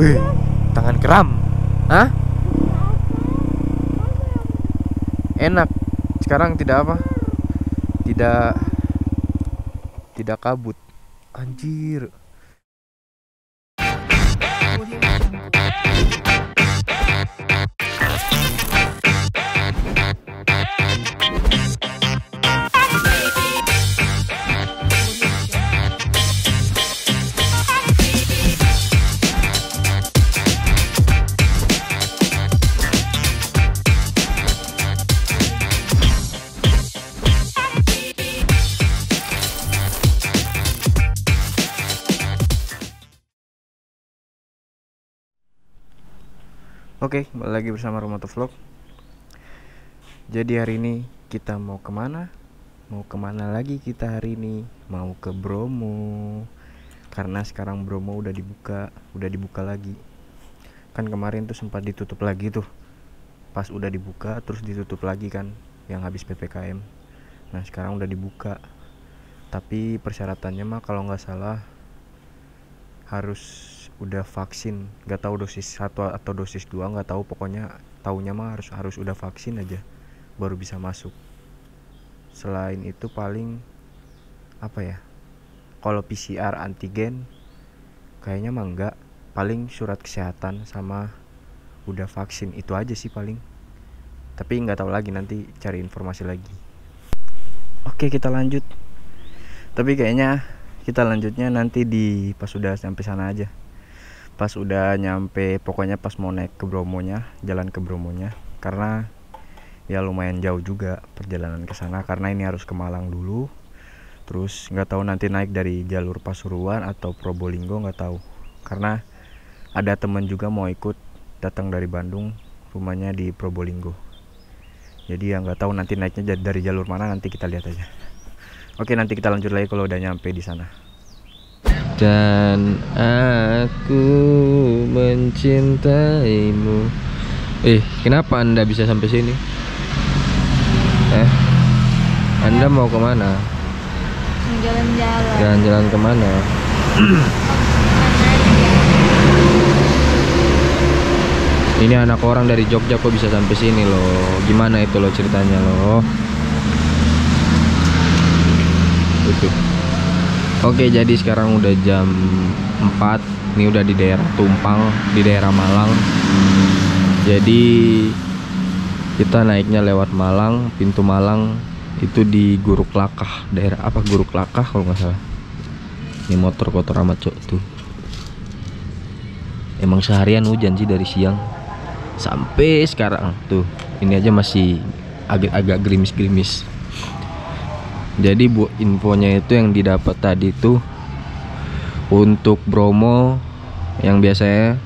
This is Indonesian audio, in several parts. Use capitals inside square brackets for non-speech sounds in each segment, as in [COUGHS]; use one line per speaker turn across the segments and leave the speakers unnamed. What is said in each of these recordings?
Wih, tangan kram. Hah? Enak. Sekarang tidak apa? Tidak tidak kabut. Anjir. Oke, balik lagi bersama Romoto Vlog. Jadi hari ini kita mau ke mana? Mau ke mana lagi kita hari ini? Mau ke Bromo. Karena sekarang Bromo udah dibuka, udah dibuka lagi. Kan kemarin tuh sempat ditutup lagi tuh. Pas udah dibuka terus ditutup lagi kan, yang habis ppkm. Nah sekarang udah dibuka. Tapi persyaratannya mah kalau nggak salah harus udah vaksin. Nggak tahu dosis satu atau dosis dua nggak tahu. Pokoknya tahunya mah harus harus udah vaksin aja baru bisa masuk. Selain itu paling apa ya kalau PCR antigen kayaknya mah enggak paling surat kesehatan sama udah vaksin itu aja sih paling. Tapi nggak tahu lagi nanti cari informasi lagi. Oke kita lanjut. Tapi kayaknya kita lanjutnya nanti di pas sudah sampai sana aja pas udah nyampe pokoknya pas mau naik ke Bromonya jalan ke Bromonya karena ya lumayan jauh juga perjalanan ke sana karena ini harus ke Malang dulu. Terus nggak tahu nanti naik dari jalur Pasuruan atau Probolinggo nggak tahu. Karena ada temen juga mau ikut datang dari Bandung rumahnya di Probolinggo. Jadi ya nggak tahu nanti naiknya dari jalur mana nanti kita lihat aja. Oke nanti kita lanjut lagi kalau udah nyampe di sana.
Dan aku mencintaimu. Eh, kenapa anda bisa sampai sini? Eh, anda mau ke mana?
Jalan-jalan.
Jalan-jalan ke mana? [CLEARS THROAT] Ini anak orang dari Jogja kok bisa sampai sini loh. Gimana itu loh ceritanya loh? Itu. Oke, jadi sekarang udah jam 4. Ini udah di daerah Tumpang, di daerah Malang. Jadi kita naiknya lewat Malang, pintu Malang itu di Guruk Lakah, daerah apa Guruk Lakah kalau nggak salah. Ini motor kotor amat cok tuh. Emang seharian hujan sih dari siang sampai sekarang tuh. Ini aja masih agak-agak gerimis-gerimis jadi bu infonya itu yang didapat tadi tuh untuk Bromo yang biasanya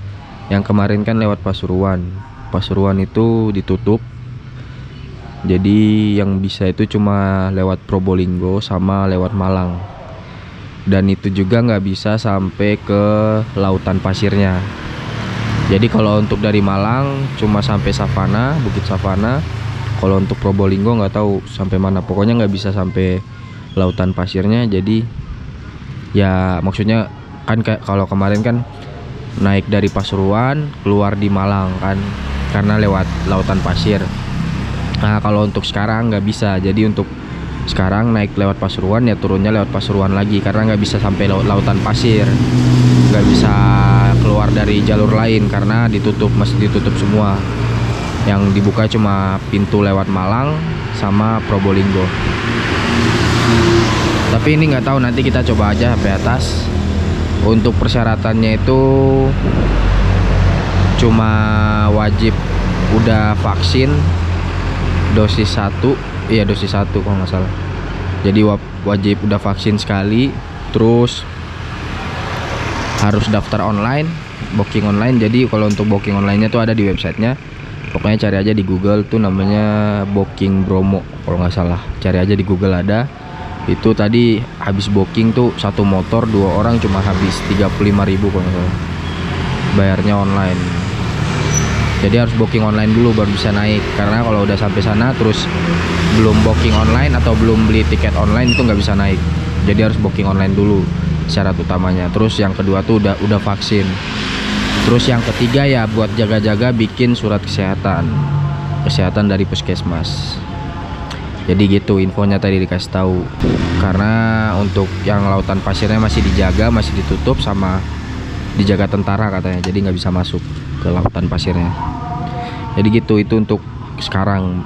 yang kemarin kan lewat Pasuruan. Pasuruan itu ditutup. Jadi yang bisa itu cuma lewat Probolinggo sama lewat Malang. Dan itu juga nggak bisa sampai ke lautan pasirnya. Jadi kalau untuk dari Malang cuma sampai Savana Bukit Savana kalau untuk Probolinggo nggak tahu sampai mana. Pokoknya nggak bisa sampai lautan pasirnya. Jadi ya maksudnya kan kayak kalau kemarin kan naik dari Pasuruan keluar di Malang kan karena lewat lautan pasir. Nah kalau untuk sekarang nggak bisa. Jadi untuk sekarang naik lewat Pasuruan ya turunnya lewat Pasuruan lagi karena nggak bisa sampai laut lautan pasir. Nggak bisa keluar dari jalur lain karena ditutup masih ditutup semua yang dibuka cuma pintu lewat Malang sama Probolinggo. Tapi ini nggak tahu nanti kita coba aja sampai atas. Untuk persyaratannya itu cuma wajib udah vaksin dosis satu. Iya dosis satu kalau nggak salah. Jadi wajib udah vaksin sekali terus harus daftar online booking online. Jadi kalau untuk booking onlinenya tuh ada di websitenya pokoknya cari aja di Google tuh namanya Booking Bromo kalau nggak salah. Cari aja di Google ada. Itu tadi habis booking tuh satu motor dua orang cuma habis 35.000 kalau salah. Bayarnya online. Jadi harus booking online dulu baru bisa naik. Karena kalau udah sampai sana terus belum booking online atau belum beli tiket online itu nggak bisa naik. Jadi harus booking online dulu syarat utamanya. Terus yang kedua tuh udah udah vaksin terus yang ketiga ya buat jaga-jaga bikin surat kesehatan. Kesehatan dari puskesmas. Jadi gitu infonya tadi dikasih tahu. Karena untuk yang lautan pasirnya masih dijaga masih ditutup sama dijaga tentara katanya. Jadi nggak bisa masuk ke lautan pasirnya. Jadi gitu itu untuk sekarang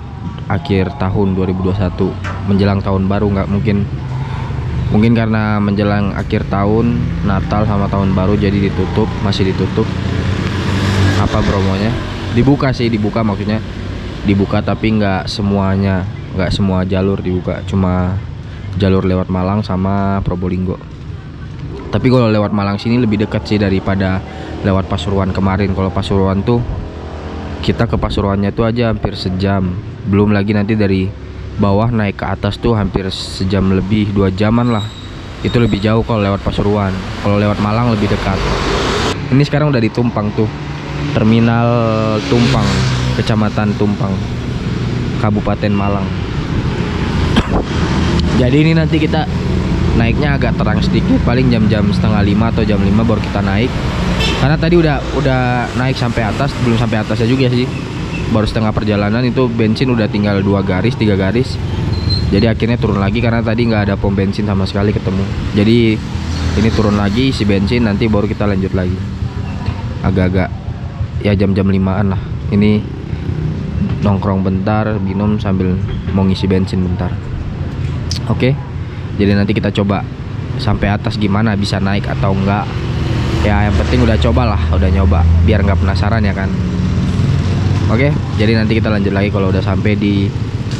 akhir tahun 2021 menjelang tahun baru nggak mungkin mungkin karena menjelang akhir tahun Natal sama tahun baru jadi ditutup masih ditutup. Apa promonya? Dibuka sih dibuka maksudnya. Dibuka tapi nggak semuanya nggak semua jalur dibuka. Cuma jalur lewat Malang sama Probolinggo. Tapi kalau lewat Malang sini lebih dekat sih daripada lewat Pasuruan kemarin. Kalau Pasuruan tuh kita ke Pasuruannya tuh aja hampir sejam. Belum lagi nanti dari bawah naik ke atas tuh hampir sejam lebih dua jaman lah. Itu lebih jauh kalau lewat Pasuruan. Kalau lewat Malang lebih dekat. Ini sekarang udah di Tumpang tuh. Terminal Tumpang kecamatan Tumpang Kabupaten Malang. [COUGHS] Jadi ini nanti kita naiknya agak terang sedikit paling jam-jam setengah lima atau jam 5 baru kita naik. Karena tadi udah udah naik sampai atas belum sampai atasnya juga sih baru setengah perjalanan itu bensin udah tinggal dua garis tiga garis. Jadi akhirnya turun lagi karena tadi nggak ada pom bensin sama sekali ketemu. Jadi ini turun lagi isi bensin nanti baru kita lanjut lagi. Agak-agak ya jam-jam limaan lah. Ini nongkrong bentar minum sambil mau ngisi bensin bentar. Oke jadi nanti kita coba sampai atas gimana bisa naik atau enggak ya yang penting udah coba lah udah nyoba. Biar nggak penasaran ya kan oke jadi nanti kita lanjut lagi kalau udah sampai di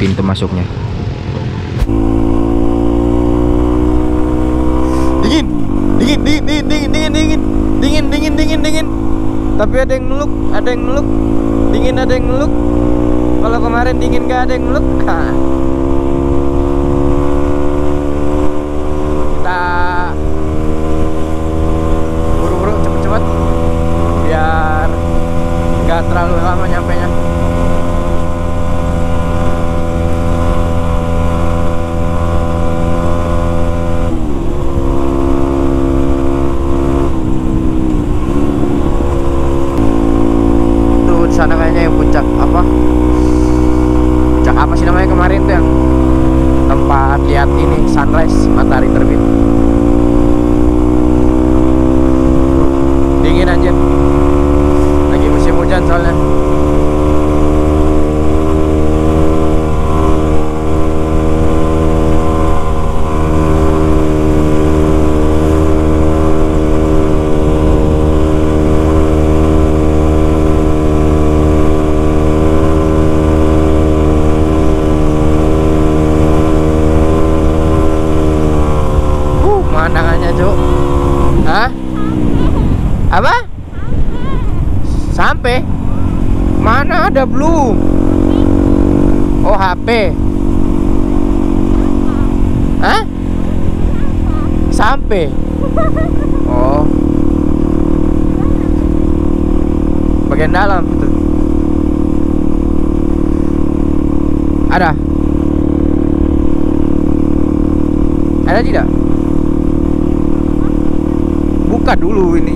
pintu masuknya.
Dingin dingin dingin dingin dingin dingin dingin dingin dingin dingin dingin. Tapi ada yang meluk ada yang meluk. Dingin ada yang meluk. Kalau kemarin dingin gak ada yang meluk. [LAUGHS] kita buru-buru cepet-cepet biar nggak terlalu lama nyampe nya. Tuh sana kayaknya yang puncak apa? Puncak apa sih namanya kemarin tuh yang tempat lihat ini sunrise matahari terbit dingin anjir lagi musim hujan soalnya Uh, pemandangannya, Cuk. Hah? Apa? Sampai? Mana ada belum? Oh, HP. Hah? Sampai. Oh. Bagian dalam itu. Ada? Ada tidak? buka dulu ini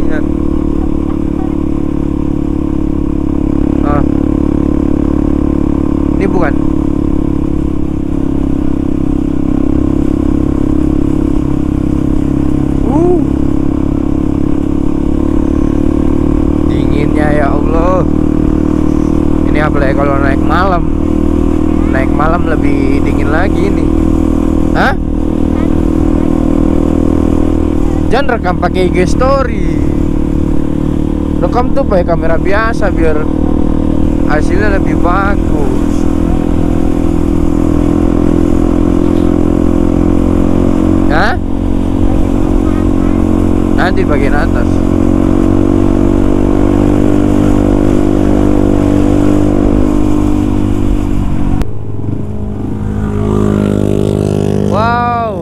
ah. ini bukan uh. dinginnya ya Allah ini apalagi kalau naik malam malam lebih dingin lagi ini Hah? jangan rekam pakai IG story rekam tuh pakai kamera biasa biar hasilnya lebih bagus Hah? nanti bagian atas wow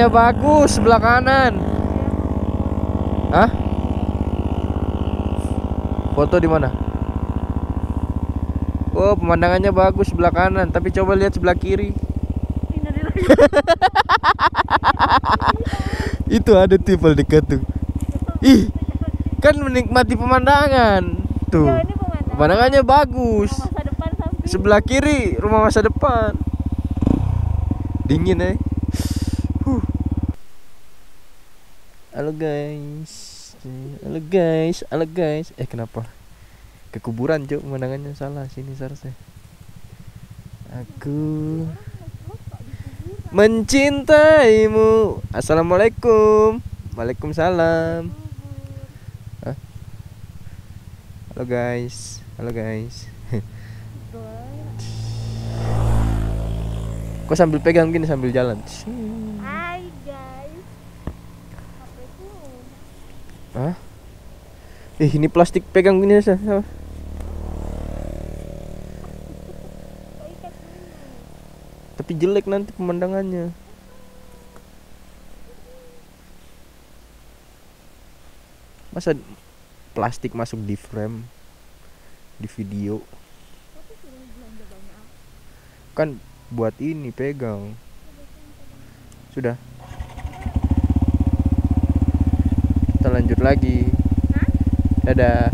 Pemandangannya bagus sebelah kanan. Hah? Foto di mana? Oh, pemandangannya bagus sebelah kanan, tapi coba lihat sebelah kiri. [LAUGHS] Itu ada tipe dekat tuh. Ih, kan menikmati pemandangan tuh
pemandangan.
pemandangannya bagus sebelah kiri rumah masa depan dingin eh Huh. halo guys. Halo guys halo guys. Eh kenapa? Ke kuburan cok pemandangannya salah sini seharusnya. Aku mencintaimu. Assalamualaikum. Waalaikumsalam. Hah? halo guys halo guys. Kok sambil pegang gini sambil jalan?
Hai guys. HP-ku.
Hah? Eh ini plastik pegang gini
dulu?
Tapi jelek nanti pemandangannya. Masa plastik masuk di frame di video? Kan buat ini pegang. Sudah. Kita lanjut lagi dadah.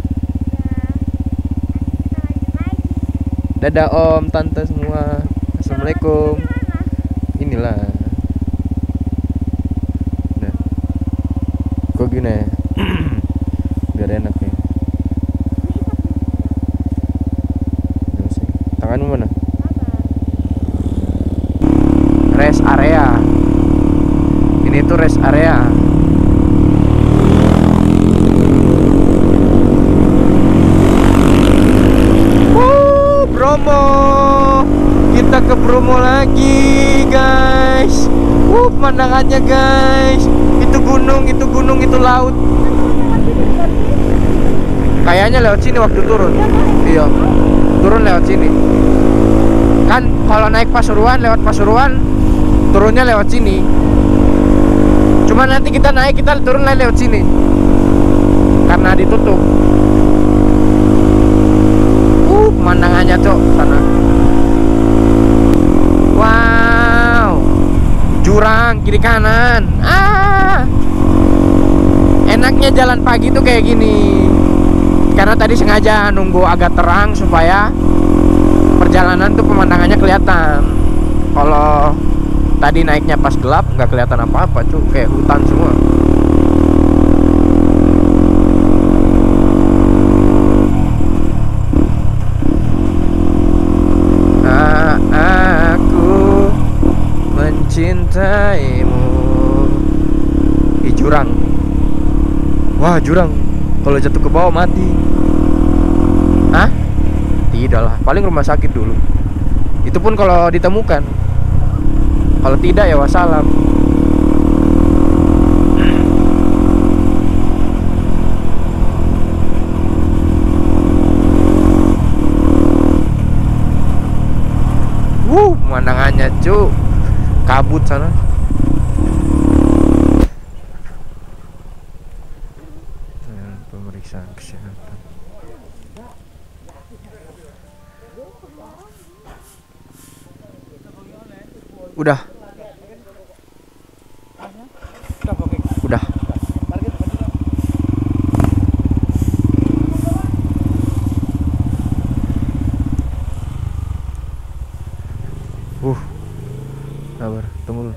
Dadah. Om tante semua. Assalamualaikum. inilah. Udah. Kok gini ya? [CLEARS THROAT] Biar enak ya. Tanganmu mana? Rest area. Ini tuh rest area Wuh, Bromo kita ke Bromo lagi guys Wuh, pemandangannya guys. Itu gunung itu gunung itu laut. Kayaknya lewat sini waktu turun. Iya. Turun lewat sini. Kan kalau naik Pasuruan lewat Pasuruan turunnya lewat sini. Cuma nanti kita naik kita turun lagi lewat sini. Karena ditutup. Uh pemandangannya cok sana wow jurang kiri kanan. Ah. Enaknya jalan pagi tuh kayak gini. Karena tadi sengaja nunggu agak terang supaya perjalanan tuh pemandangannya kelihatan. Kalau tadi naiknya pas gelap nggak kelihatan apa-apa cuy kayak hutan semua Ah, aku mencintaimu. Ih jurang. Wah jurang. Kalau jatuh ke bawah mati. Hah? Tidak lah. Paling rumah sakit dulu. Itu pun kalau ditemukan. Kalau tidak ya wassalam. Wuh, pemandangannya cu Kabut sana. Dan pemeriksaan kesehatan. Udah Uh Sabar, tunggu dulu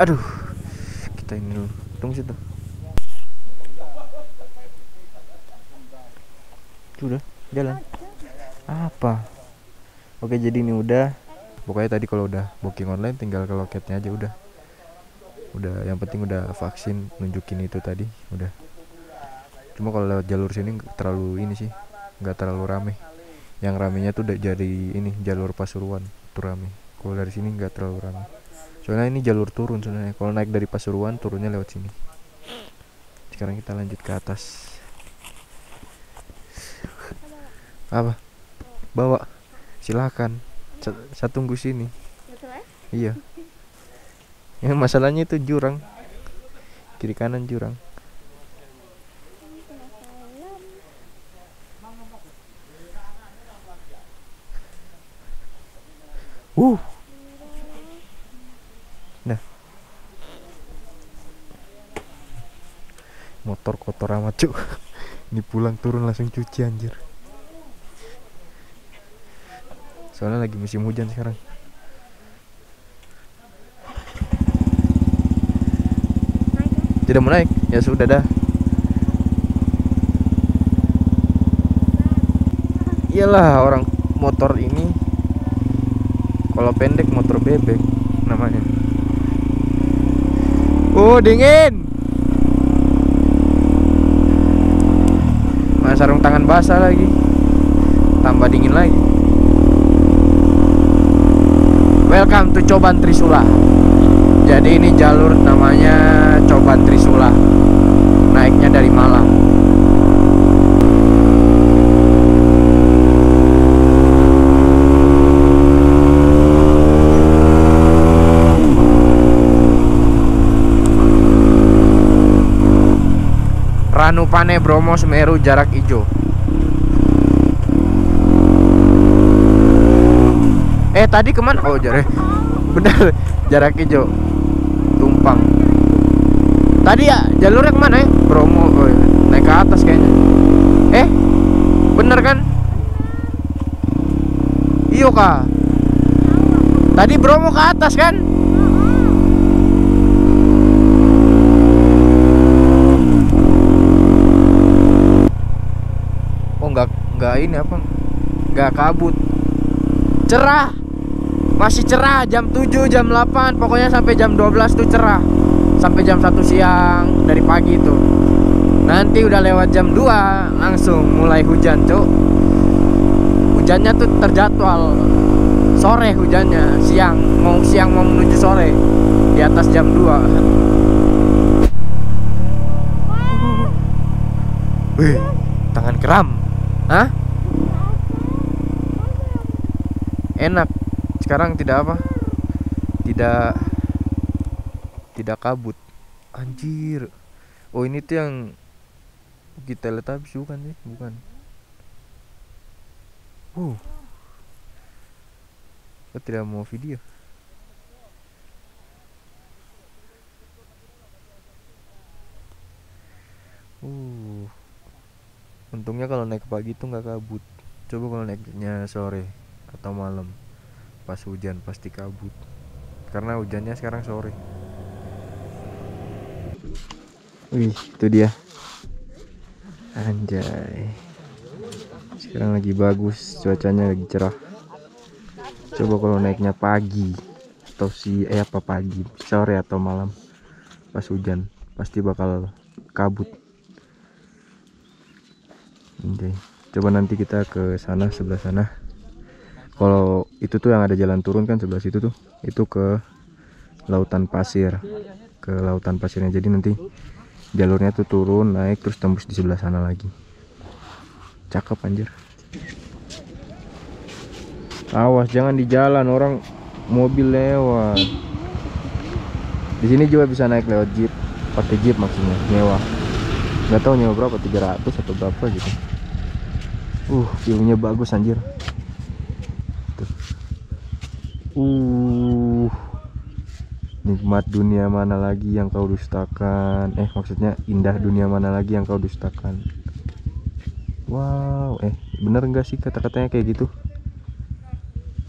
Aduh Kita ini dulu. Tunggu situ. Udah, jalan. Apa? Oke jadi ini udah. Pokoknya tadi kalau udah booking online tinggal ke loketnya aja udah. Udah yang penting udah vaksin nunjukin itu tadi Udah. Cuma kalau lewat jalur sini terlalu ini sih nggak terlalu rame. Yang ramenya tuh jadi ini jalur Pasuruan tuh rame. Kalau dari sini nggak terlalu rame Soalnya ini jalur turun sebenarnya Kalau naik dari Pasuruan turunnya lewat sini Sekarang kita lanjut ke atas Apa? Bawa Silakan Sa- Saya tunggu sini
ya?
Iya. Yang masalahnya itu jurang. Kiri kanan jurang. Uh. motor kotor amat cuk. Ini pulang turun langsung cuci anjir. Soalnya lagi musim hujan sekarang. Tidak mau naik? Ya sudah dah. Iyalah orang motor ini kalau pendek motor bebek namanya. Oh dingin Mana sarung tangan basah lagi. Tambah dingin lagi. Welcome to Coban Trisula. Jadi ini jalur namanya Coban Trisula. Naiknya dari Malang Ranupane Bromo Semeru jarak ijo Eh tadi ke mana? Oh jarak [LAUGHS] Bener jarak ijo Tumpang Tadi ya jalurnya ke mana ya? Bromo oh, iya. Naik ke atas kayaknya Eh Bener kan? Iyo kak Tadi Bromo ke atas kan? Oh nggak ini apa? Nggak kabut. Cerah. Masih cerah jam 7, jam 8, pokoknya sampai jam 12 tuh cerah. Sampai jam 1 siang dari pagi itu. Nanti udah lewat jam 2 langsung mulai hujan, Cuk. Hujannya tuh terjadwal. Sore hujannya, siang mau siang mau menuju sore di atas jam 2. Wih, tangan kram. Hah? Enak. Sekarang tidak apa? Tidak tidak kabut. Anjir. Oh, ini tuh yang kita Teletubbies bukan sih? Bukan. Uh. Kok tidak mau video? Uh. Untungnya kalau naik pagi tuh nggak kabut. Coba kalau naiknya sore atau malam pas hujan pasti kabut. Karena hujannya sekarang sore. Wih, itu dia. Anjay. Sekarang lagi bagus, cuacanya lagi cerah. Coba kalau naiknya pagi atau si eh apa pagi, sore atau malam pas hujan pasti bakal kabut. Oke, coba nanti kita ke sana sebelah sana. Kalau itu tuh yang ada jalan turun kan sebelah situ tuh, itu ke lautan pasir, ke lautan pasirnya. Jadi nanti jalurnya tuh turun naik terus tembus di sebelah sana lagi. Cakep anjir. Awas jangan di jalan orang mobil lewat. Di sini juga bisa naik lewat jeep, pakai jeep maksudnya, nyewa. Nggak tahu nyewa berapa, 300 atau berapa gitu. Uh, view-nya bagus anjir. Uh. Nikmat dunia mana lagi yang kau dustakan? Eh, maksudnya indah dunia mana lagi yang kau dustakan? Wow, eh bener enggak sih kata-katanya kayak gitu?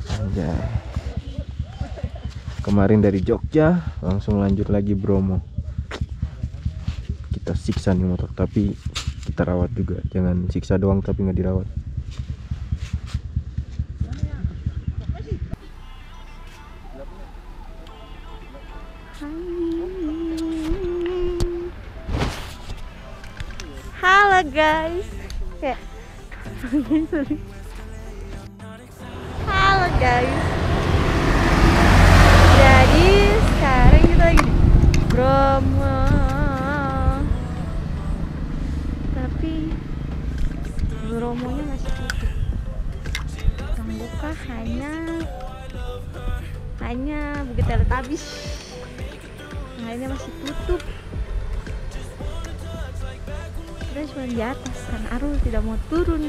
Anjay. Kemarin dari Jogja langsung lanjut lagi Bromo. Kita siksa nih motor, tapi kita rawat juga. Jangan siksa doang tapi nggak dirawat.
Halo guys. Jadi sekarang kita lagi di Bromo. Tapi Bromonya masih tutup. Yang buka hanya hanya Bukit Teletubbies. Yang lainnya masih tutup kita cuma di atas kan Arul tidak mau turun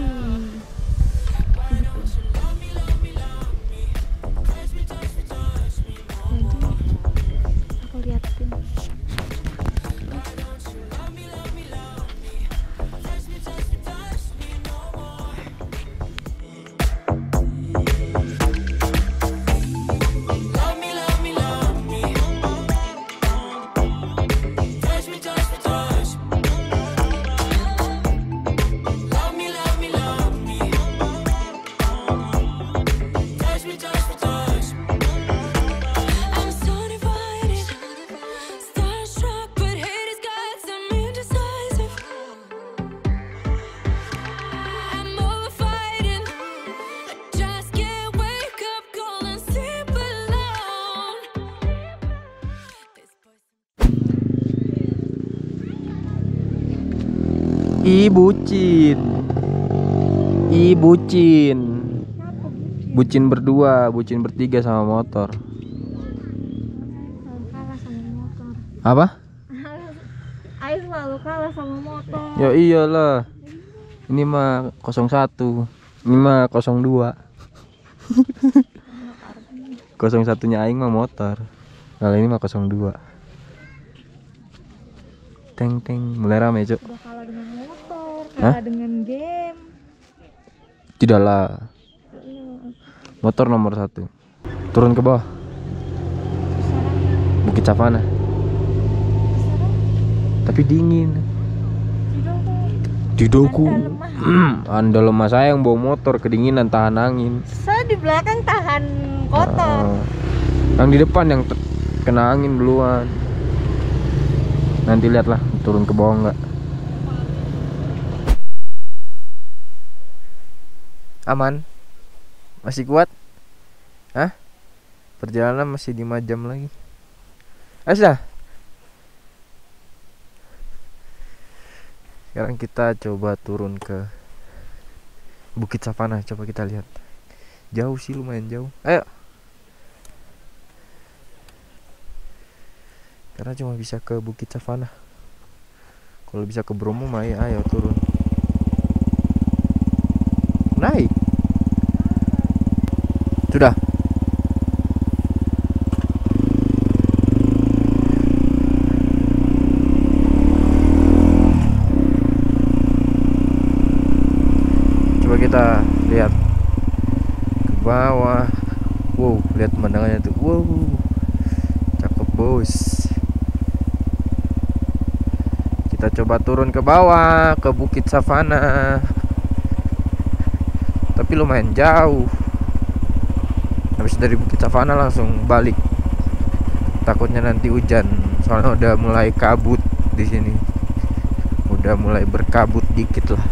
Ih bucin Ih bucin berdua Bucin bertiga sama motor. Apa?
Ayo selalu kalah sama motor.
Ya iyalah. Ini mah 01 Ini mah 02 01 nya Aing mah motor. Kalau ini mah 02 Teng teng Mulai rame cuk
Udah kalah dengan motor,
Hah?
kalah dengan game.
Tidaklah. Motor nomor satu Turun ke bawah Bukit Savana
terserah.
Tapi dingin. Didoku
Anda lemah. [CLEARS THROAT]
Saya yang bawa motor kedinginan tahan angin
Saya di belakang tahan kotor.
Ah. Yang di depan yang kena angin duluan. Nanti lihatlah turun ke bawah enggak. Aman? Masih kuat? Hah? Perjalanan masih 5 jam lagi. Ayo sudah. Sekarang kita coba turun ke Bukit Savana. Coba kita lihat. Jauh sih lumayan jauh. Ayo. Karena cuma bisa ke Bukit Savana. Kalau bisa ke Bromo mah ya, ayo turun. Naik. Sudah. Coba kita lihat ke bawah. Wow, lihat pemandangannya tuh. Wow. Cakep, Bos. Kita coba turun ke bawah ke Bukit Savana. Tapi lumayan jauh. Habis dari Bukit Savana langsung balik. Takutnya nanti hujan. Soalnya udah mulai kabut di sini. Udah mulai berkabut dikit lah.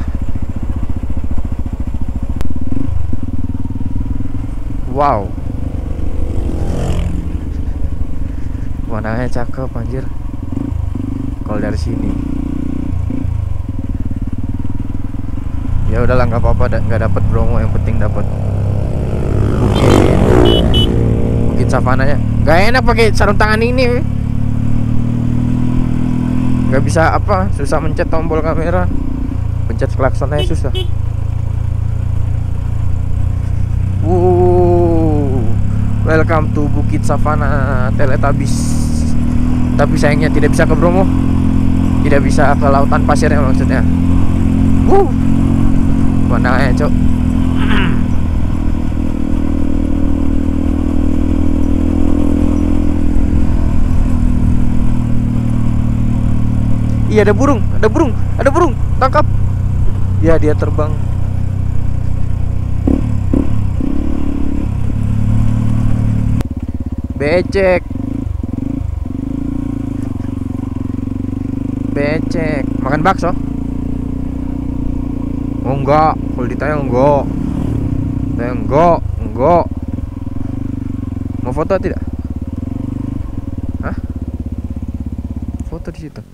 Wow. Warnanya cakep anjir. Kalau dari sini. Ya udahlah nggak apa-apa nggak dapat Bromo yang penting dapat bukit bukit savananya. Gak enak pakai sarung tangan ini. Nggak bisa apa susah mencet tombol kamera. Pencet klakson aja susah. Wuh, welcome to Bukit Savana Teletubbies. Tapi sayangnya tidak bisa ke Bromo. Tidak bisa ke lautan pasirnya maksudnya. Wuh. Mana ya, Cok? Iya ada burung, ada burung, ada burung, tangkap. Ya dia terbang. Becek. Becek. Makan bakso? Oh enggak, kalau ditanya enggak. Saya enggak, enggak. Mau foto tidak? Hah? Foto di situ.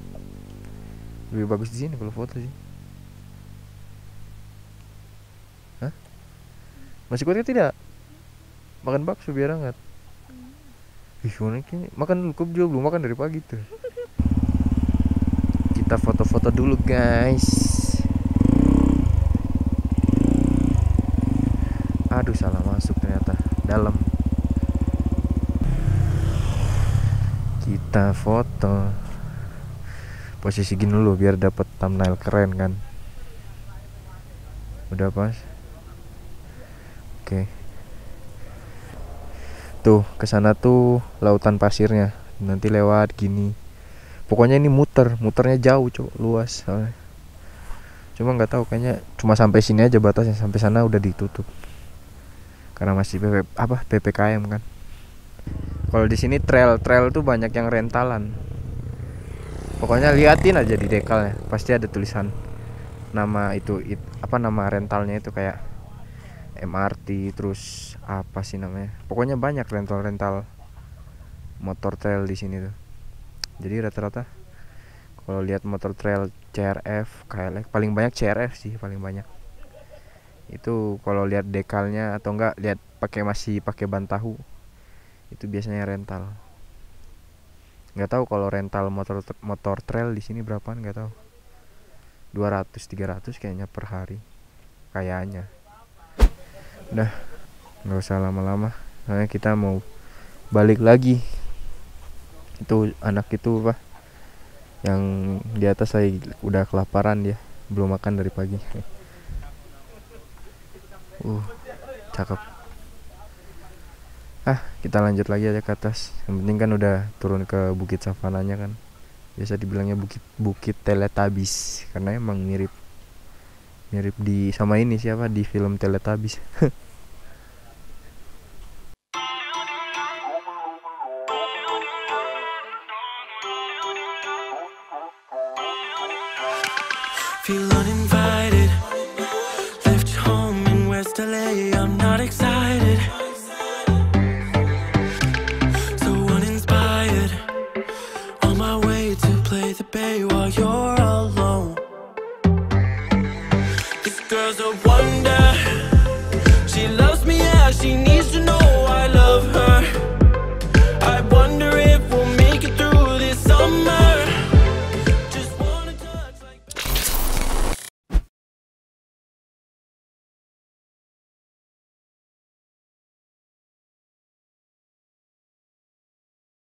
Lebih bagus di sini kalau foto sih. Hah? Masih kuat tidak? Makan bakso biar hangat. Ih, mana makan dulu, kok juga belum makan dari pagi tuh. Kita foto-foto dulu, guys. Aduh, salah masuk ternyata. Dalam. Kita foto. Posisi gini dulu biar dapat thumbnail keren kan. Udah pas. Oke. Tuh, ke sana tuh lautan pasirnya. Nanti lewat gini. Pokoknya ini muter, muternya jauh, Cok, luas. Cuma nggak tahu kayaknya cuma sampai sini aja batasnya, sampai sana udah ditutup. Karena masih PP, apa PPKM kan. Kalau di sini trail, trail tuh banyak yang rentalan. Pokoknya liatin aja di dekalnya, pasti ada tulisan nama itu it- apa nama rentalnya itu kayak MRT terus apa sih namanya pokoknya banyak rental-rental motor trail di sini tuh jadi rata-rata kalau lihat motor trail CRF KLX paling banyak CRF sih paling banyak itu kalau lihat dekalnya atau enggak lihat pakai masih pakai ban tahu itu biasanya rental. Nggak tahu kalau rental motor motor trail di sini berapaan nggak tahu. 200 300 kayaknya per hari kayaknya. Udah nggak usah lama-lama soalnya kita mau balik lagi. Itu anak itu apa yang di atas saya udah kelaparan dia belum makan dari pagi [LAUGHS] uh cakep. Ah kita lanjut lagi aja ke atas. Yang penting kan udah turun ke bukit savananya kan. Biasa dibilangnya bukit bukit teletabis karena emang mirip mirip di sama ini siapa di film teletabis [LAUGHS]